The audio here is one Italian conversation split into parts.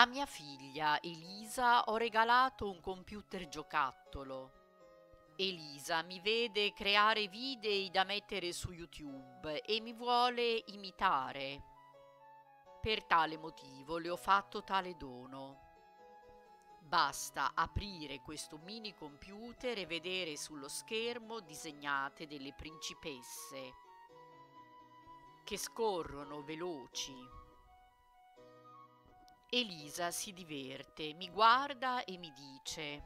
A mia figlia Elisa ho regalato un computer giocattolo. Elisa mi vede creare video da mettere su YouTube e mi vuole imitare. Per tale motivo le ho fatto tale dono. Basta aprire questo mini computer e vedere sullo schermo disegnate delle principesse che scorrono veloci Elisa si diverte, mi guarda e mi dice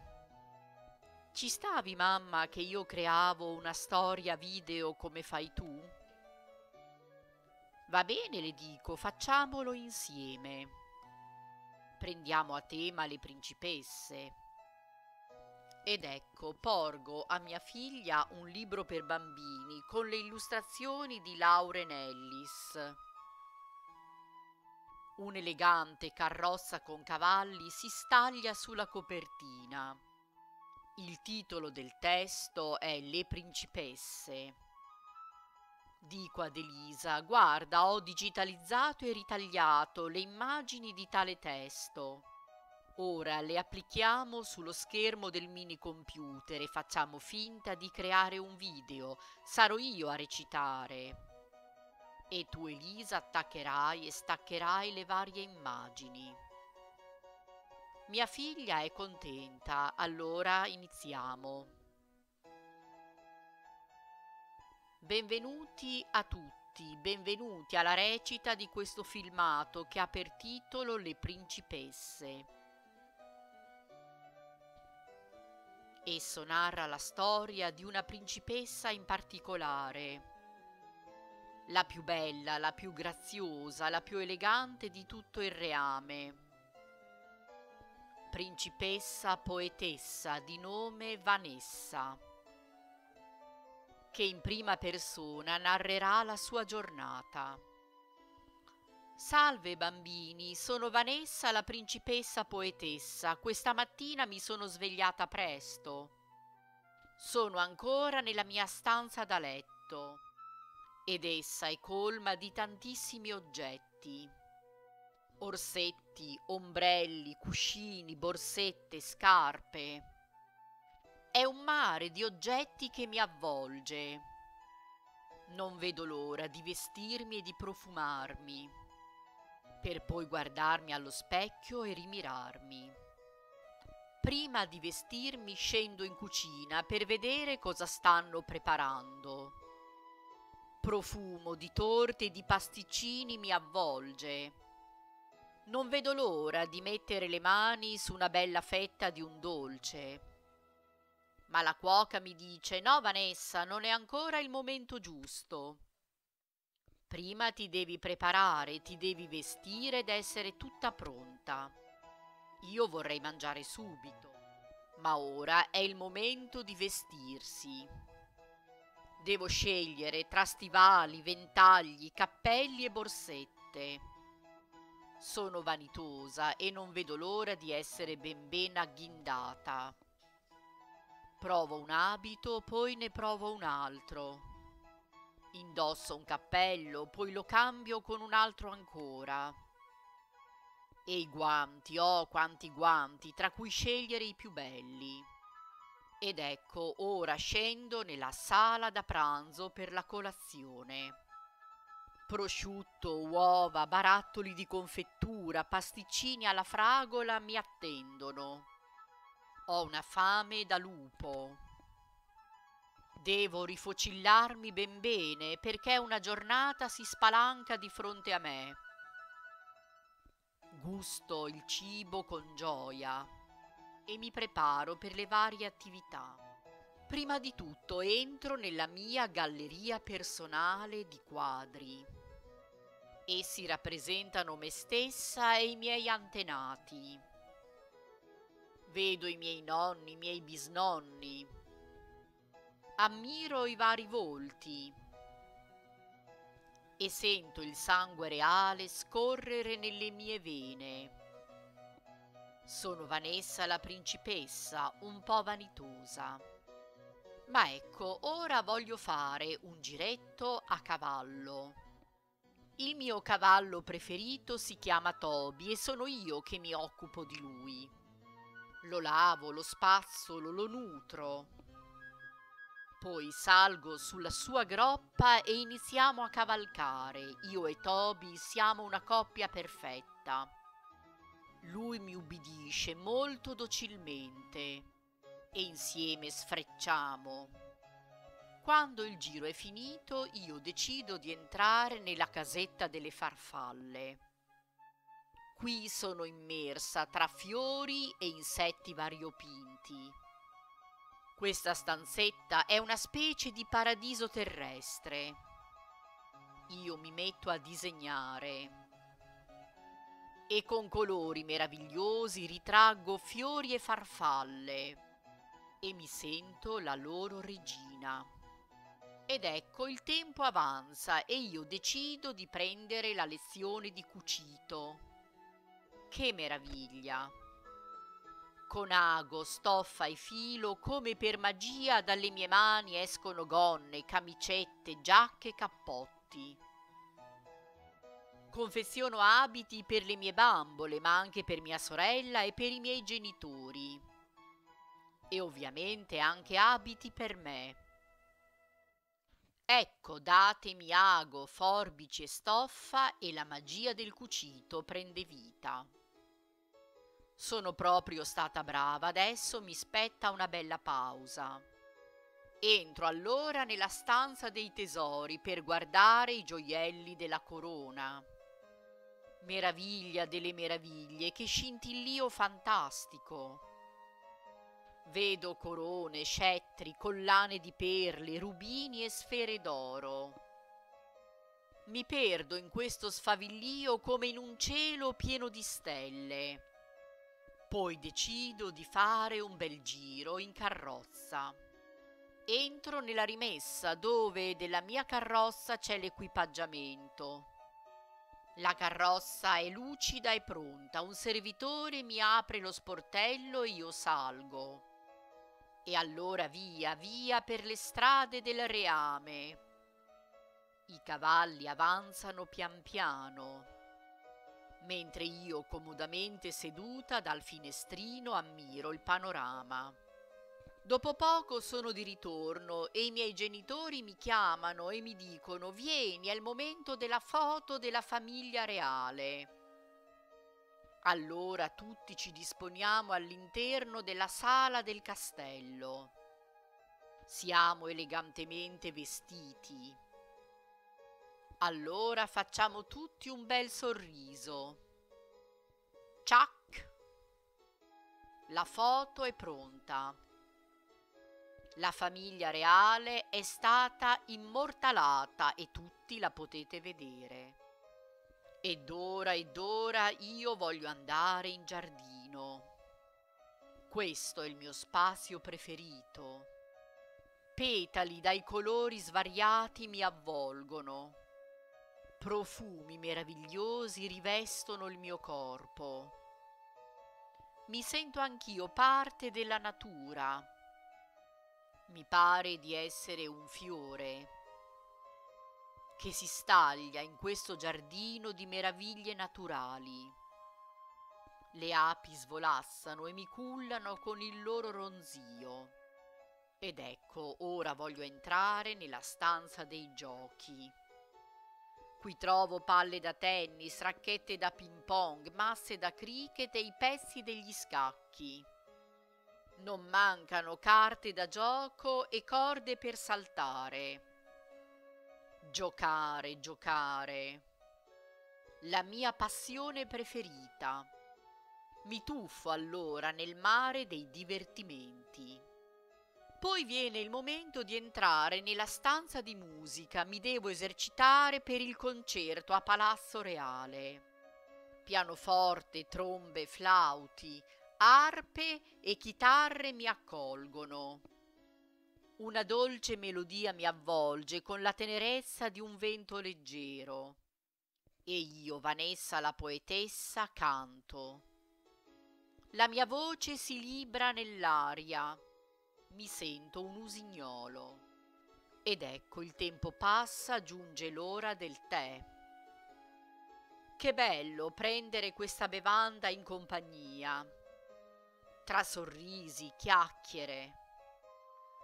Ci stavi mamma che io creavo una storia video come fai tu? Va bene, le dico, facciamolo insieme. Prendiamo a tema le principesse. Ed ecco, porgo a mia figlia un libro per bambini con le illustrazioni di Lauren Ellis Un'elegante carrozza con cavalli si staglia sulla copertina. Il titolo del testo è Le principesse. Dico ad Elisa, guarda, ho digitalizzato e ritagliato le immagini di tale testo. Ora le applichiamo sullo schermo del mini computer e facciamo finta di creare un video. Sarò io a recitare e tu Elisa attaccherai e staccherai le varie immagini. Mia figlia è contenta, allora iniziamo. Benvenuti a tutti, benvenuti alla recita di questo filmato che ha per titolo Le principesse. Esso narra la storia di una principessa in particolare, la più bella, la più graziosa, la più elegante di tutto il reame. Principessa poetessa di nome Vanessa, che in prima persona narrerà la sua giornata. Salve bambini, sono Vanessa la principessa poetessa. Questa mattina mi sono svegliata presto. Sono ancora nella mia stanza da letto ed essa è colma di tantissimi oggetti. Orsetti, ombrelli, cuscini, borsette, scarpe. È un mare di oggetti che mi avvolge. Non vedo l'ora di vestirmi e di profumarmi, per poi guardarmi allo specchio e rimirarmi. Prima di vestirmi scendo in cucina per vedere cosa stanno preparando profumo di torte e di pasticcini mi avvolge. Non vedo l'ora di mettere le mani su una bella fetta di un dolce. Ma la cuoca mi dice: No, Vanessa, non è ancora il momento giusto. Prima ti devi preparare, ti devi vestire ed essere tutta pronta. Io vorrei mangiare subito, ma ora è il momento di vestirsi. Devo scegliere tra stivali, ventagli, cappelli e borsette. Sono vanitosa e non vedo l'ora di essere ben ben agghindata. Provo un abito, poi ne provo un altro. Indosso un cappello, poi lo cambio con un altro ancora. E i guanti, oh quanti guanti, tra cui scegliere i più belli. Ed ecco, ora scendo nella sala da pranzo per la colazione. Prosciutto, uova, barattoli di confettura, pasticcini alla fragola mi attendono. Ho una fame da lupo. Devo rifocillarmi ben bene perché una giornata si spalanca di fronte a me. Gusto il cibo con gioia e mi preparo per le varie attività. Prima di tutto entro nella mia galleria personale di quadri. Essi rappresentano me stessa e i miei antenati. Vedo i miei nonni, i miei bisnonni. Ammiro i vari volti e sento il sangue reale scorrere nelle mie vene sono Vanessa la principessa, un po' vanitosa. Ma ecco, ora voglio fare un giretto a cavallo. Il mio cavallo preferito si chiama Toby e sono io che mi occupo di lui. Lo lavo, lo spazzolo, lo nutro. Poi salgo sulla sua groppa e iniziamo a cavalcare. Io e Toby siamo una coppia perfetta. Lui mi ubbidisce molto docilmente e insieme sfrecciamo. Quando il giro è finito, io decido di entrare nella casetta delle farfalle. Qui sono immersa tra fiori e insetti variopinti. Questa stanzetta è una specie di paradiso terrestre. Io mi metto a disegnare e con colori meravigliosi ritraggo fiori e farfalle e mi sento la loro regina. Ed ecco il tempo avanza e io decido di prendere la lezione di cucito. Che meraviglia! Con ago, stoffa e filo, come per magia, dalle mie mani escono gonne, camicette, giacche e cappotti. Confeziono abiti per le mie bambole, ma anche per mia sorella e per i miei genitori. E ovviamente anche abiti per me. Ecco, datemi ago, forbici e stoffa e la magia del cucito prende vita. Sono proprio stata brava, adesso mi spetta una bella pausa. Entro allora nella stanza dei tesori per guardare i gioielli della corona. Meraviglia delle meraviglie, che scintillio fantastico! Vedo corone, scettri, collane di perle, rubini e sfere d'oro. Mi perdo in questo sfavillio come in un cielo pieno di stelle. Poi decido di fare un bel giro in carrozza. Entro nella rimessa dove della mia carrozza c'è l'equipaggiamento. La carrozza è lucida e pronta, un servitore mi apre lo sportello e io salgo. E allora via, via per le strade del reame. I cavalli avanzano pian piano, mentre io comodamente seduta dal finestrino ammiro il panorama. Dopo poco sono di ritorno e i miei genitori mi chiamano e mi dicono vieni, il momento della foto della famiglia reale. Allora tutti ci disponiamo all'interno della sala del castello. Siamo elegantemente vestiti. Allora facciamo tutti un bel sorriso. Ciac! La foto è pronta. La famiglia reale è stata immortalata e tutti la potete vedere. Ed ora ed ora io voglio andare in giardino. Questo è il mio spazio preferito. Petali dai colori svariati mi avvolgono. Profumi meravigliosi rivestono il mio corpo. Mi sento anch'io parte della natura. Mi pare di essere un fiore che si staglia in questo giardino di meraviglie naturali. Le api svolassano e mi cullano con il loro ronzio. Ed ecco, ora voglio entrare nella stanza dei giochi. Qui trovo palle da tennis, racchette da ping pong, masse da cricket e i pezzi degli scacchi. Non mancano carte da gioco e corde per saltare. Giocare, giocare. La mia passione preferita. Mi tuffo allora nel mare dei divertimenti. Poi viene il momento di entrare nella stanza di musica, mi devo esercitare per il concerto a Palazzo Reale. Pianoforte, trombe, flauti, arpe e chitarre mi accolgono. Una dolce melodia mi avvolge con la tenerezza di un vento leggero. E io, Vanessa la poetessa, canto. La mia voce si libra nell'aria. Mi sento un usignolo. Ed ecco il tempo passa, giunge l'ora del tè. Che bello prendere questa bevanda in compagnia, tra sorrisi, chiacchiere,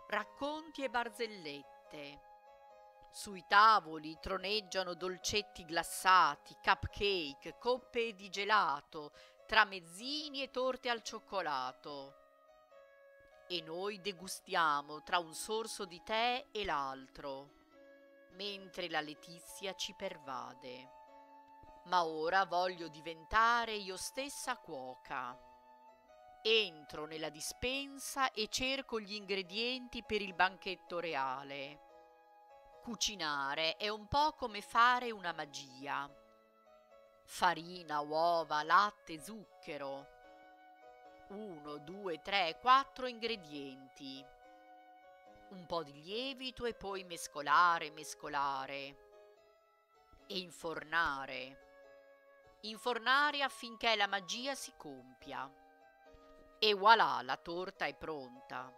racconti e barzellette. Sui tavoli troneggiano dolcetti glassati, cupcake, coppe di gelato, tramezzini e torte al cioccolato. E noi degustiamo tra un sorso di tè e l'altro, mentre la letizia ci pervade. Ma ora voglio diventare io stessa cuoca. Entro nella dispensa e cerco gli ingredienti per il banchetto reale. Cucinare è un po' come fare una magia farina, uova, latte, zucchero. Uno, due, tre, quattro ingredienti. Un po' di lievito e poi mescolare, mescolare. E infornare. Infornare affinché la magia si compia. E voilà, la torta è pronta.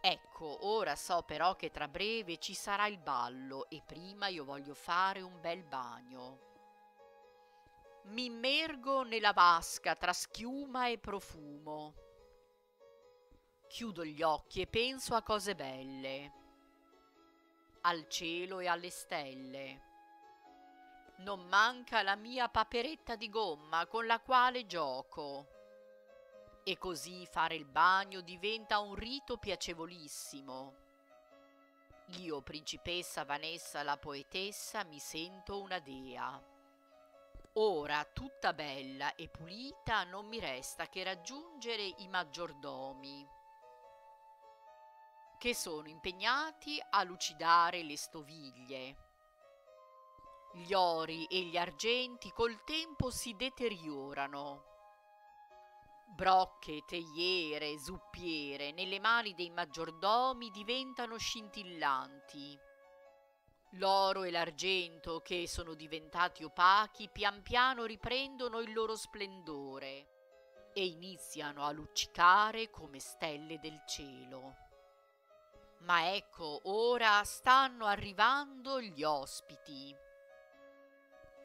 Ecco, ora so però che tra breve ci sarà il ballo e prima io voglio fare un bel bagno. Mi immergo nella vasca tra schiuma e profumo. Chiudo gli occhi e penso a cose belle, al cielo e alle stelle. Non manca la mia paperetta di gomma con la quale gioco. E così fare il bagno diventa un rito piacevolissimo. Io, principessa Vanessa la poetessa, mi sento una dea. Ora, tutta bella e pulita, non mi resta che raggiungere i maggiordomi, che sono impegnati a lucidare le stoviglie. Gli ori e gli argenti col tempo si deteriorano. Brocche, teiere, zuppiere nelle mani dei maggiordomi diventano scintillanti L'oro e l'argento, che sono diventati opachi, pian piano riprendono il loro splendore e iniziano a luccicare come stelle del cielo. Ma ecco, ora stanno arrivando gli ospiti.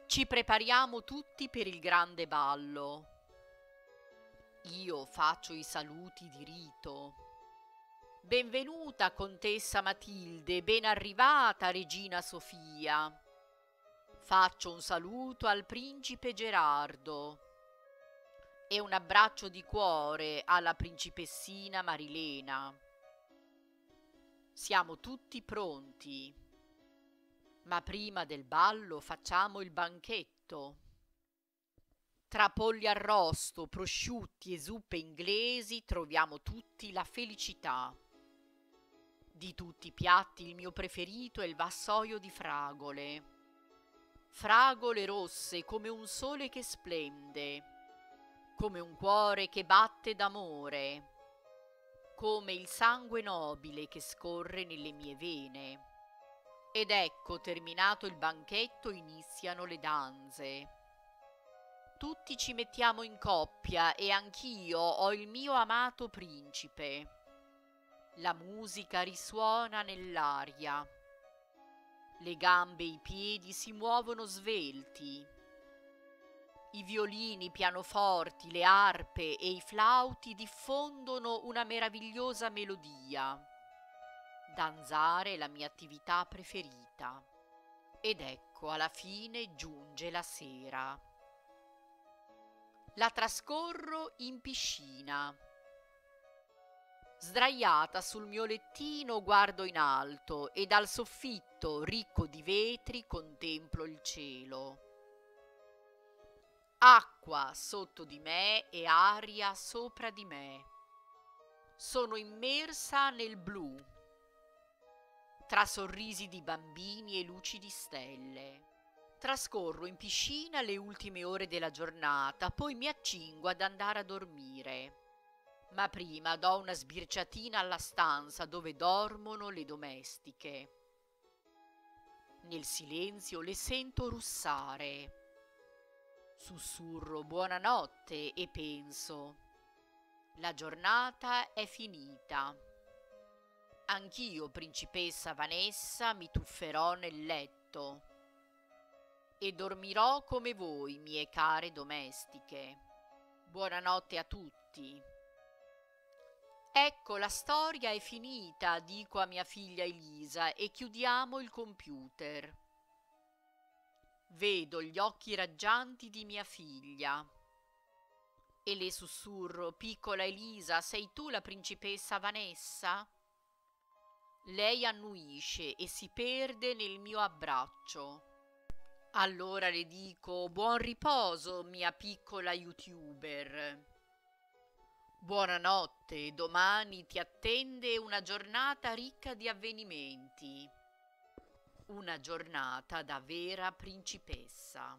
Ci prepariamo tutti per il grande ballo. Io faccio i saluti di rito Benvenuta contessa Matilde, ben arrivata regina Sofia. Faccio un saluto al principe Gerardo e un abbraccio di cuore alla principessina Marilena. Siamo tutti pronti, ma prima del ballo facciamo il banchetto. Tra polli arrosto, prosciutti e zuppe inglesi troviamo tutti la felicità. Di tutti i piatti il mio preferito è il vassoio di fragole. Fragole rosse come un sole che splende, come un cuore che batte d'amore, come il sangue nobile che scorre nelle mie vene. Ed ecco, terminato il banchetto, iniziano le danze. Tutti ci mettiamo in coppia e anch'io ho il mio amato principe. La musica risuona nell'aria. Le gambe e i piedi si muovono svelti. I violini, i pianoforti, le arpe e i flauti diffondono una meravigliosa melodia. Danzare è la mia attività preferita. Ed ecco, alla fine giunge la sera. La trascorro in piscina Sdraiata sul mio lettino guardo in alto e dal soffitto ricco di vetri contemplo il cielo. Acqua sotto di me e aria sopra di me. Sono immersa nel blu, tra sorrisi di bambini e luci di stelle. Trascorro in piscina le ultime ore della giornata, poi mi accingo ad andare a dormire ma prima do una sbirciatina alla stanza dove dormono le domestiche. Nel silenzio le sento russare. Sussurro buonanotte e penso, la giornata è finita. Anch'io, principessa Vanessa, mi tufferò nel letto. E dormirò come voi, mie care domestiche. Buonanotte a tutti. Ecco, la storia è finita, dico a mia figlia Elisa, e chiudiamo il computer. Vedo gli occhi raggianti di mia figlia e le sussurro, piccola Elisa, sei tu la principessa Vanessa? Lei annuisce e si perde nel mio abbraccio. Allora le dico buon riposo, mia piccola youtuber. Buonanotte, domani ti attende una giornata ricca di avvenimenti. Una giornata da vera principessa.